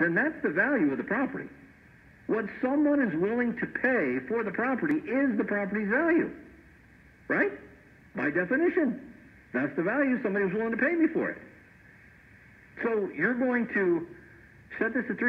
then that's the value of the property. What someone is willing to pay for the property is the property's value. Right? By definition. That's the value somebody was willing to pay me for it. So you're going to set this at three